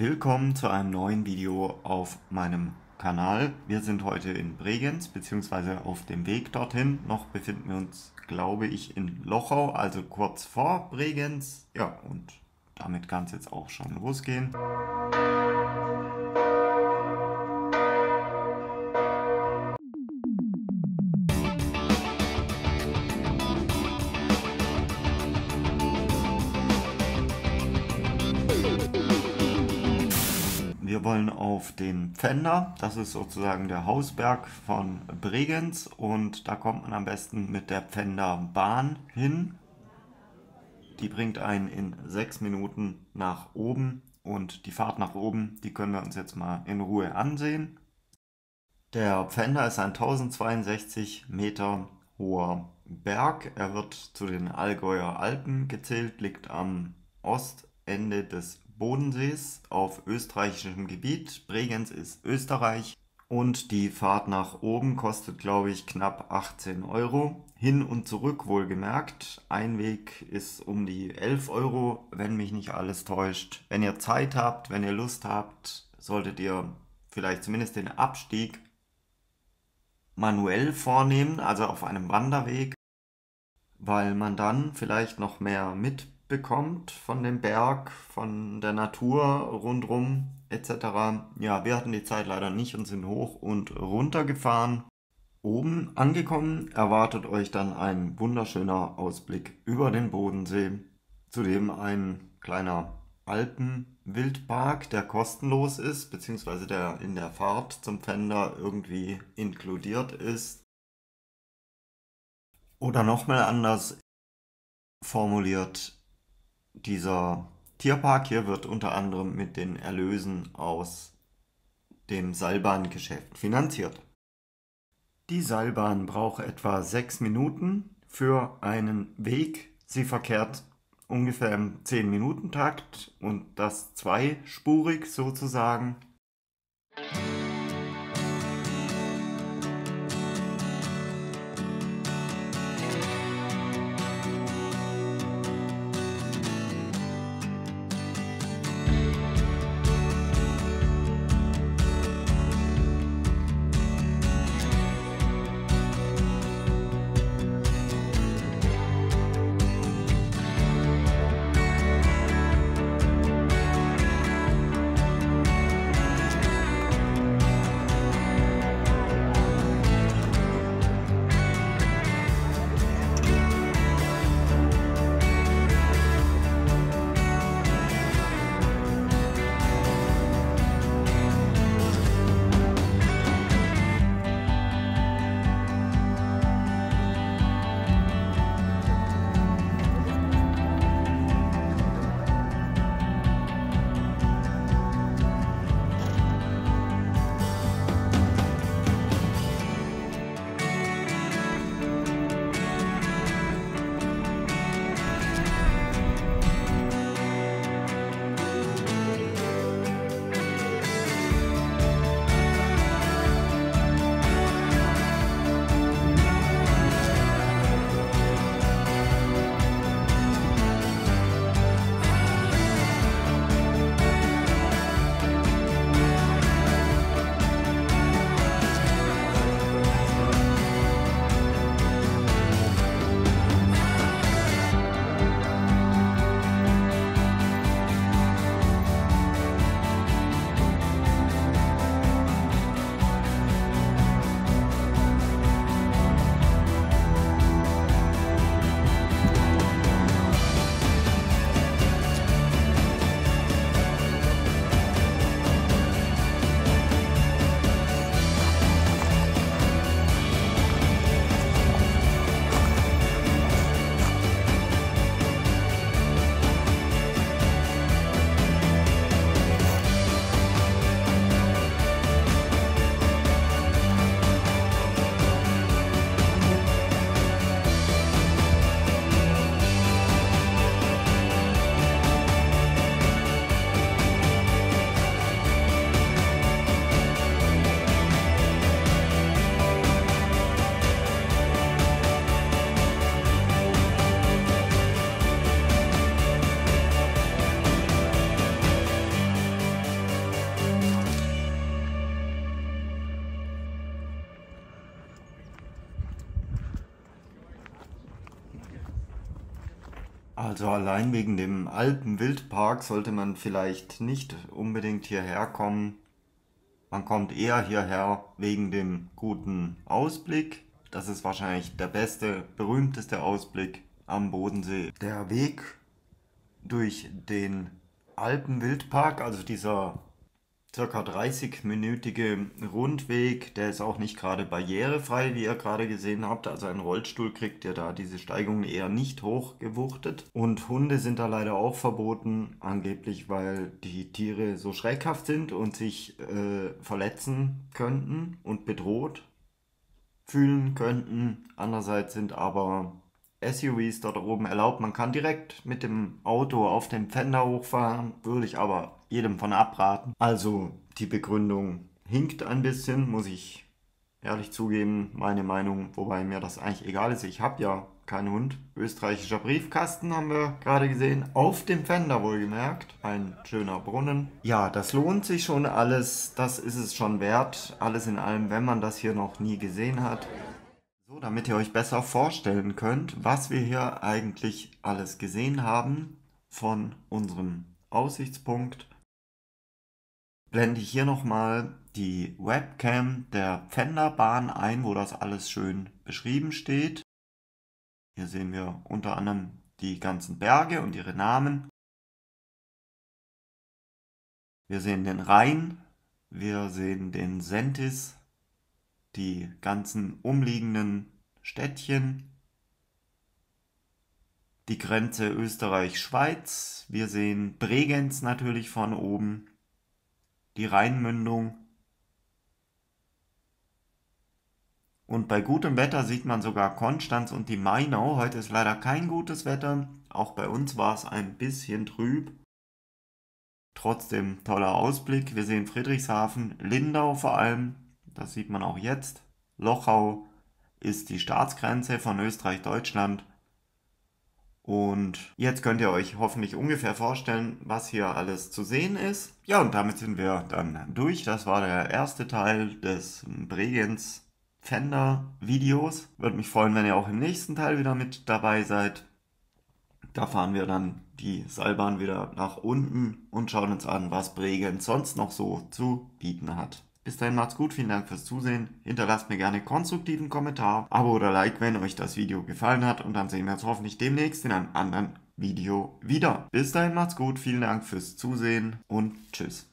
Willkommen zu einem neuen Video auf meinem Kanal. Wir sind heute in Bregenz bzw. auf dem Weg dorthin. Noch befinden wir uns, glaube ich, in Lochau, also kurz vor Bregenz. Ja, und damit kann es jetzt auch schon losgehen. Wir wollen auf den Pfänder, das ist sozusagen der Hausberg von Bregenz und da kommt man am besten mit der Pfänderbahn hin. Die bringt einen in sechs Minuten nach oben und die Fahrt nach oben, die können wir uns jetzt mal in Ruhe ansehen. Der Pfänder ist ein 1062 Meter hoher Berg. Er wird zu den Allgäuer Alpen gezählt, liegt am Ostende des Bodensees auf österreichischem Gebiet. Bregenz ist Österreich und die Fahrt nach oben kostet, glaube ich, knapp 18 Euro. Hin und zurück wohlgemerkt. Ein Weg ist um die 11 Euro, wenn mich nicht alles täuscht. Wenn ihr Zeit habt, wenn ihr Lust habt, solltet ihr vielleicht zumindest den Abstieg manuell vornehmen, also auf einem Wanderweg, weil man dann vielleicht noch mehr mit bekommt von dem Berg, von der Natur rundrum etc. Ja, wir hatten die Zeit leider nicht und sind hoch und runter gefahren. Oben angekommen erwartet euch dann ein wunderschöner Ausblick über den Bodensee, zudem ein kleiner Alpenwildpark, der kostenlos ist, beziehungsweise der in der Fahrt zum Pfänder irgendwie inkludiert ist. Oder nochmal anders formuliert, dieser Tierpark hier wird unter anderem mit den Erlösen aus dem Seilbahngeschäft finanziert. Die Seilbahn braucht etwa sechs Minuten für einen Weg. Sie verkehrt ungefähr im 10-Minuten-Takt und das zweispurig sozusagen. Also allein wegen dem Alpenwildpark sollte man vielleicht nicht unbedingt hierher kommen. Man kommt eher hierher wegen dem guten Ausblick. Das ist wahrscheinlich der beste, berühmteste Ausblick am Bodensee. Der Weg durch den Alpenwildpark, also dieser circa 30-minütige Rundweg, der ist auch nicht gerade barrierefrei, wie ihr gerade gesehen habt. Also ein Rollstuhl kriegt ihr da diese Steigung eher nicht hochgewuchtet. Und Hunde sind da leider auch verboten, angeblich weil die Tiere so schreckhaft sind und sich äh, verletzen könnten und bedroht fühlen könnten. Andererseits sind aber SUVs dort oben erlaubt. Man kann direkt mit dem Auto auf den Pfänder hochfahren, würde ich aber jedem von abraten. Also die Begründung hinkt ein bisschen, muss ich ehrlich zugeben, meine Meinung, wobei mir das eigentlich egal ist. Ich habe ja keinen Hund. Österreichischer Briefkasten haben wir gerade gesehen. Auf dem Fender wohlgemerkt. Ein schöner Brunnen. Ja, das lohnt sich schon alles. Das ist es schon wert. Alles in allem, wenn man das hier noch nie gesehen hat. So, damit ihr euch besser vorstellen könnt, was wir hier eigentlich alles gesehen haben von unserem Aussichtspunkt, blende ich hier nochmal die Webcam der Pfänderbahn ein, wo das alles schön beschrieben steht. Hier sehen wir unter anderem die ganzen Berge und ihre Namen. Wir sehen den Rhein, wir sehen den Sentis, die ganzen umliegenden Städtchen, die Grenze Österreich-Schweiz, wir sehen Bregenz natürlich von oben, die Rheinmündung und bei gutem Wetter sieht man sogar Konstanz und die Mainau. Heute ist leider kein gutes Wetter, auch bei uns war es ein bisschen trüb. Trotzdem toller Ausblick. Wir sehen Friedrichshafen, Lindau vor allem, das sieht man auch jetzt. Lochau ist die Staatsgrenze von Österreich-Deutschland. Und jetzt könnt ihr euch hoffentlich ungefähr vorstellen, was hier alles zu sehen ist. Ja, und damit sind wir dann durch. Das war der erste Teil des Bregenz Fender Videos. Würde mich freuen, wenn ihr auch im nächsten Teil wieder mit dabei seid. Da fahren wir dann die Seilbahn wieder nach unten und schauen uns an, was Bregenz sonst noch so zu bieten hat. Bis dahin macht's gut, vielen Dank fürs Zusehen. Hinterlasst mir gerne konstruktiven Kommentar, Abo oder Like, wenn euch das Video gefallen hat und dann sehen wir uns hoffentlich demnächst in einem anderen Video wieder. Bis dahin macht's gut, vielen Dank fürs Zusehen und tschüss.